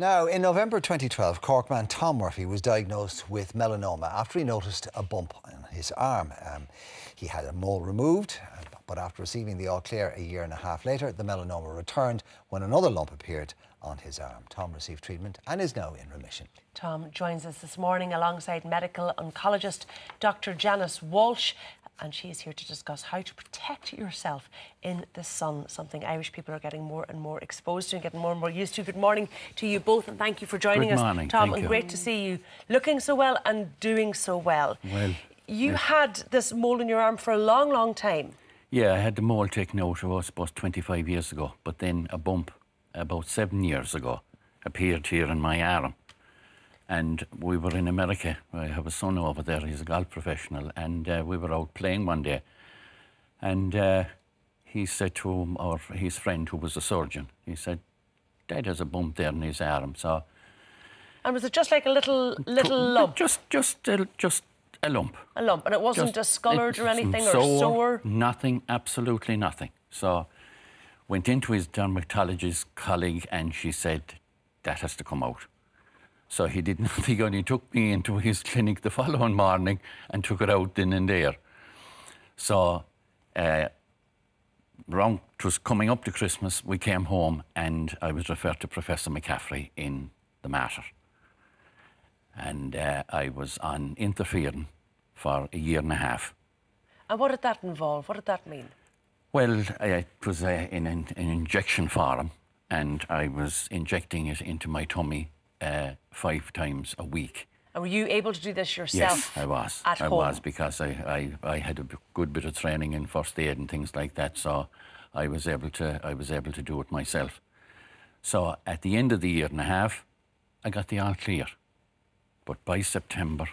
Now, in November 2012, Cork man Tom Murphy was diagnosed with melanoma after he noticed a bump on his arm. Um, he had a mole removed, but after receiving the all clear a year and a half later, the melanoma returned when another lump appeared on his arm. Tom received treatment and is now in remission. Tom joins us this morning alongside medical oncologist Dr. Janice Walshe and she is here to discuss how to protect yourself in the sun, something Irish people are getting more and more exposed to and getting more and more used to. Good morning to you both, and thank you for joining Good us, morning. Tom. Thank and you. great to see you looking so well and doing so well. Well, you had this mole in your arm for a long, long time. Yeah, I had the mole taken out, I suppose, 25 years ago. But then a bump about seven years ago appeared here in my arm. And we were in America. I have a son over there, he's a golf professional. And uh, we were out playing one day. And uh, he said to him, or his friend who was a surgeon, he said, Dad has a bump there in his arm. So And was it just like a little little lump? Just, just, a, just a lump. A lump. And it wasn't Just- discoloured or anything or sore? Nothing, absolutely nothing. So went into his dermatologist colleague and she said, that has to come out. So he did nothing and he took me into his clinic the following morning and took it out then and there. So uh, round, it was coming up to Christmas, we came home and I was referred to Professor McCaffrey in the Mater. And uh, I was on interferon for a year and a half. And what did that involve? What did that mean? Well, uh, it was uh, in an, an injection form, and I was injecting it into my tummy uh, five times a week. And were you able to do this yourself? Yes, I was. At I home? was because I, I, I had a good bit of training in first aid and things like that, so I was able to I was able to do it myself. So at the end of the year and a half, I got the all clear. But by September,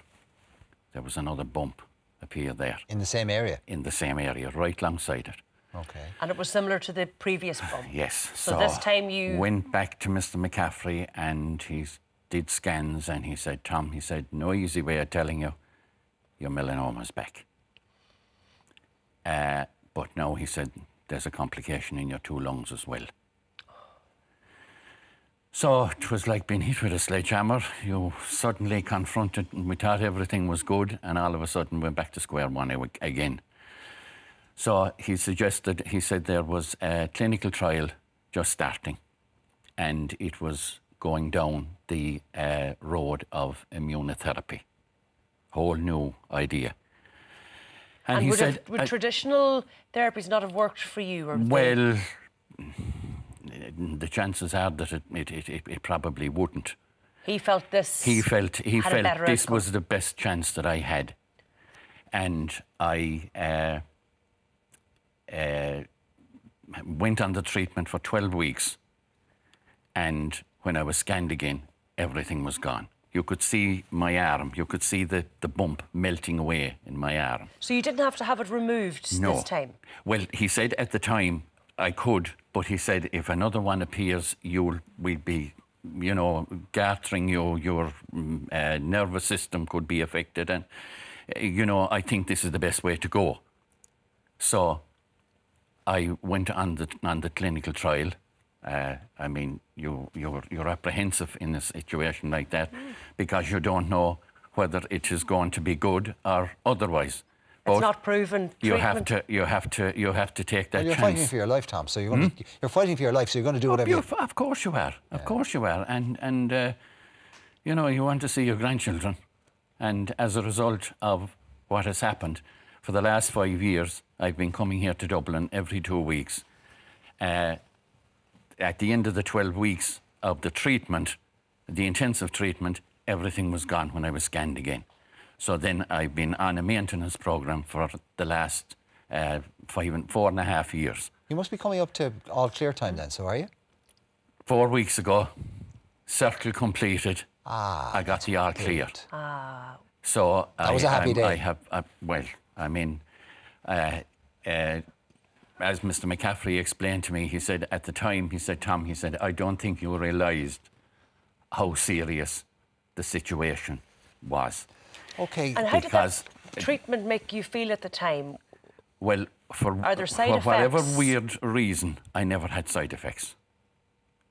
there was another bump appear there In the same area? in the same area, right alongside it. Okay. And it was similar to the previous bump? Yes. So this time you- went back to Mr. McCaffrey and he did scans and he said, Tom, he said, no easy way of telling you, your melanoma's back. Uh, but now he said there's a complication in your two lungs as well. So it was like being hit with a sledgehammer. You suddenly confronted, and we thought everything was good, and all of a sudden we're back to square one again. So he suggested, he said there was a clinical trial just starting, and it was going down the uh, road of immunotherapy. Whole new idea. And, And he would, said, have, would I- traditional therapies not have worked for you? Or they- well, the chances are that it, it, it, it, probably wouldn't. he felt this. He felt he felt this outcome. was the best chance that I had, and I uh, uh, went under treatment for twelve weeks. And when I was scanned again, everything was gone. You could see my arm. You could see the, the bump melting away in my arm. So you didn't have to have it removed No. this time. Well, he said at the time I could, but he said if another one appears, you'll we'll be, you know, gartering you, your mm, uh, nervous system could be affected, and uh, you know, I think this is the best way to go. So, I went on the on the clinical trial. Uh, I mean, you you're you're apprehensive in a situation like that because you don't know whether it is going to be good or otherwise. It's not proven. You have to, you have to, you have to take that Well, you're chance. fighting for your life, Tom. So you're, going to, you're fighting for your life. So you're going to do whatever. You- You, of course you are. Of course you are. And and uh, you know you want to see your grandchildren, and as a result of what has happened, for the last five years, I've been coming here to Dublin every two weeks. Uh, at the end of the twelve weeks of the treatment, the intensive treatment, everything was gone when I was scanned again. So then I've been on a maintenance program for the last uh, five and four and a half years. you must be coming up to all clear time then. So are you? four weeks ago, circle completed. Ah, I got the all clear. Brilliant. So That I, was a happy I'm- day. I have, I, well, I mean, uh, uh, as Mr. McCaffrey explained to me, he said at the time, he said, Tom, he said, I don't think you realised how serious the situation was. Okay. And how because- did that treatment make you feel at the time? Well, for, Are there side for whatever effects? weird reason, I never had side effects.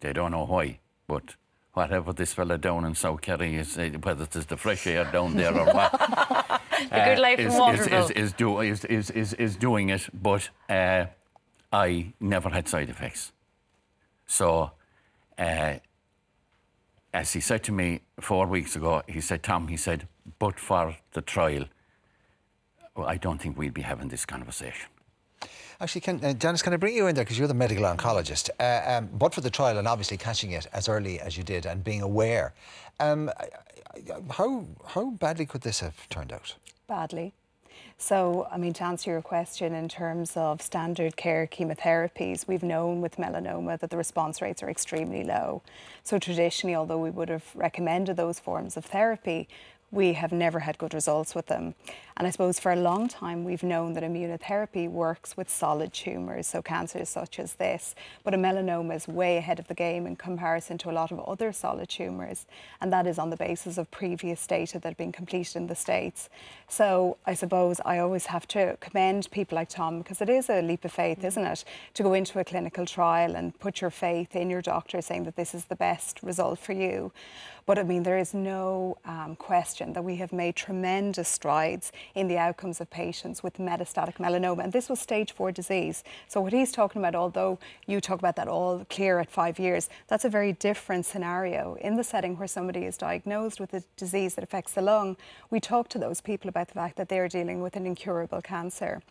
They don't know why, but whatever this fella down in South Kerry is, uh, whether it's the fresh air down there or what. a good life is, is, is, do, is, is, is, is doing it, but uh, I never had side effects. So, uh, as he said to me four weeks ago, he said, Tom, he said, but for the trial, well, I don't think we'd be having this conversation. Actually, can, uh, Janice, can I bring you in there because you're the medical oncologist? Uh, um, but for the trial and obviously catching it as early as you did and being aware, um, how how badly could this have turned out? badly. So, I mean, to answer your question, in terms of standard care chemotherapies, we've known with melanoma that the response rates are extremely low. So, traditionally, although we would have recommended those forms of therapy, we have never had good results with them. And I suppose for a long time we've known that immunotherapy works with solid tumours, so cancers such as this. But a melanoma is way ahead of the game in comparison to a lot of other solid tumours. And that is on the basis of previous data that have been completed in the States. So I suppose I always have to commend people like Tom because it is a leap of faith, isn't it? To go into a clinical trial and put your faith in your doctor saying that this is the best result for you. But I mean, there is no um, question that we have made tremendous strides in the outcomes of patients with metastatic melanoma. And this was stage four disease. So, what he's talking about, although you talk about that all clear at five years, that's a very different scenario. In the setting where somebody is diagnosed with a disease that affects the lung, we talk to those people about the fact that they're dealing with an incurable cancer.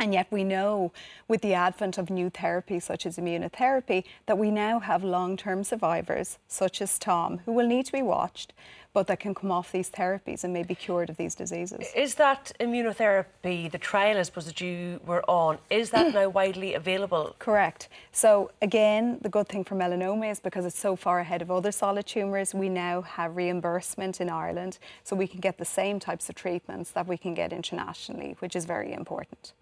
And yet, we know with the advent of new therapies such as immunotherapy that we now have long term survivors, such as Tom, who will need to be watched, but that can come off these therapies and may be cured of these diseases. Is that immunotherapy, the trial, I suppose, that you were on, is that now widely available? Correct. So again, the good thing for melanoma is because it's so far ahead of other solid tumours, we now have reimbursement in Ireland, so we can get the same types of treatments that we can get internationally, which is very important.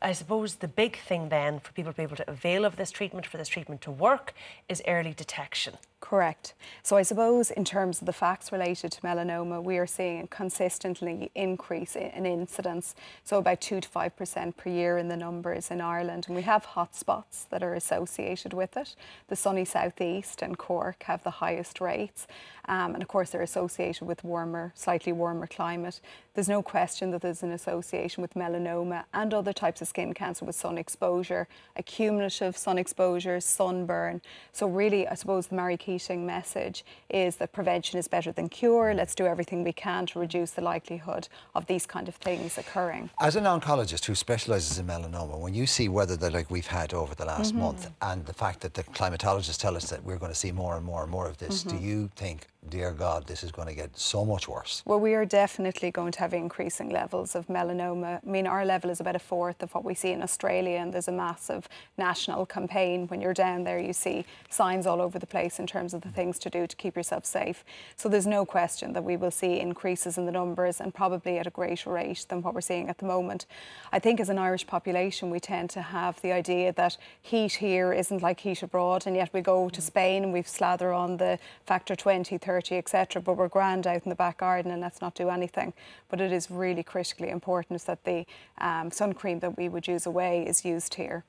I suppose the big thing then for people to be able to avail of this treatment, for this treatment to work, is early detection. Correct. So I suppose in terms of the facts related to melanoma, we are seeing a consistently increase in, in incidence, so about two to five percent per year in the numbers in Ireland, and we have hotspots that are associated with it. The sunny southeast and Cork have the highest rates, um, and of course they're associated with warmer, slightly warmer climate. There's no question that there's an association with melanoma and other types of skin cancer with sun exposure, accumulative sun exposure, sunburn. So really, I suppose the Marie Keating message is that prevention is better than cure. Let's do everything we can to reduce the likelihood of these kind of things occurring. As an oncologist who specialises in melanoma, when you see weather that like we've had over the last mm-hmm. month and the fact that the climatologists tell us that we're going to see more and more and more of this, mm-hmm. do you think, dear God, this is going to get so much worse? Well, we are definitely going to have increasing levels of melanoma. I mean, our level is about a fourth of what we see in Australia, and there's a massive national campaign. When you're down there, you see signs all over the place in terms of the things to do to keep yourself safe. So there's no question that we will see increases in the numbers and probably at a greater rate than what we're seeing at the moment. I think as an Irish population, we tend to have the idea that heat here isn't like heat abroad, and yet we go to Spain and we slather on the factor 20, 30, etc. But we're grand out in the back garden and let's not do anything. But it is really critically important that the um, sun cream that we would use away is used here.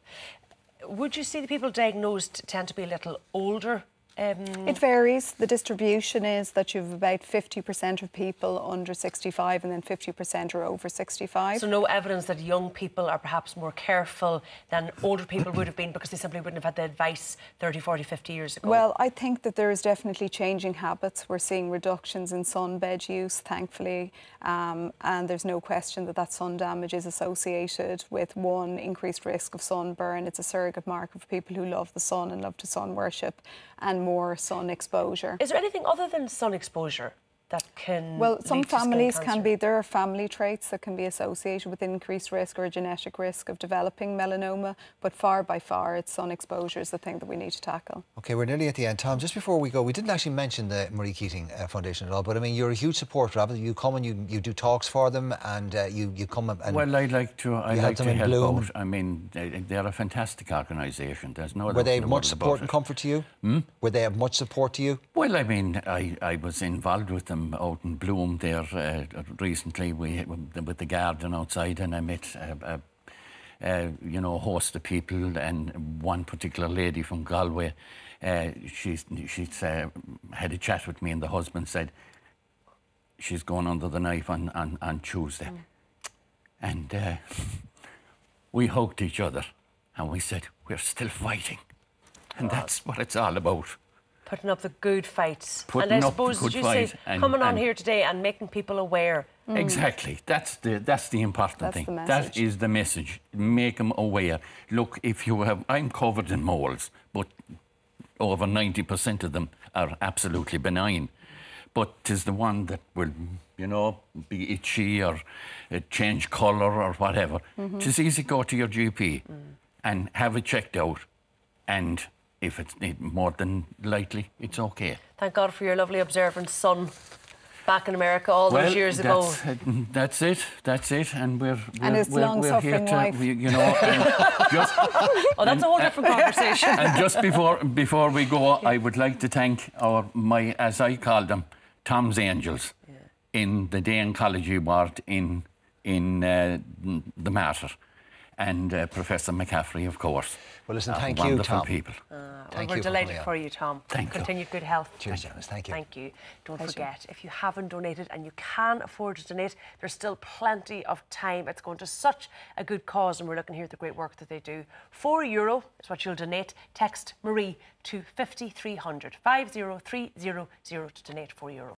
Would you see the people diagnosed tend to be a little older? Um, It varies. The distribution is that you've about 50% of people under 65 and then 50% are over 65. so no evidence that young people are perhaps more careful than older people would have been because they simply wouldn't have had the advice 30, 40, 50 years ago. Well, I think that there is definitely changing habits. We're seeing reductions in sunbed use, thankfully, um, and there's no question that that sun damage is associated with one increased risk of sunburn. It's a surrogate marker for people who love the sun and love to sun worship, and more sun exposure. is there anything other than sun exposure that can Well, some lead to skin families can be, there are family traits that can be associated with increased risk or a genetic risk of developing melanoma, but far by far, it's sun exposure is the thing that we need to tackle. Okay, we're nearly at the end. Tom, just before we go, we didn't actually mention the Marie Keating uh, Foundation at all, but I mean, you're a huge supporter of it. You come and you, you do talks for them and uh, you, you come and. Well, I'd like to. I You like help them to in help Bloom. out. I mean, they, they're a fantastic organisation. There's no. were they in much support and comfort to you? Hmm? Were they of much support to you? Well, I mean, I, I was involved with them out in Bloom there uh, recently we, with the garden outside, and I met. Uh, uh, uh, you know, a host of people, and one particular lady from Galway. Uh, she's she's uh, had a chat with me, and the husband said, She's going under the knife on, on, on Tuesday. And uh, we hugged each other and we said, We're still fighting. And that's what it's all about. Putting up the good fights. Putting and I up the suppose, good as you fight say, and- coming on here today and making people aware. Exactly. That's the that's the important That's thing. the That message. is the message. Make them aware. Look, if you have, I'm covered in moles, but over ninety percent of them are absolutely benign. But tis the one that will, you know, be itchy or uh, change colour or whatever. Mm-hmm. Tis easy go to your GP Mm. and have it checked out, and if it's more than lightly, it's okay. Thank God for your lovely observant son back in America all those years ago. that's, uh, that's it. That's it. And we're, we're And his we're, we're here long-suffering to, wife. we- you know, just, Oh, that's a whole different conversation. and just before before we go, I would like to thank our my as I call them, Tom's Angels, in the Day Oncology ward in in uh, the Mater, and uh, Professor McCaffrey, of course. Well, listen, are thank you, wonderful Tom. people. Thank We're you delighted coming for you, Tom. Thank you. Continued good health. Cheers, Janice. Thank you. Thank you. Don't forget, if you haven't donated and you can afford to donate, there's still plenty of time. It's going to such a good cause, and we're looking here at the great work that they do. Four euro is what you'll donate. Text Marie to 50300 50300 to donate four euro.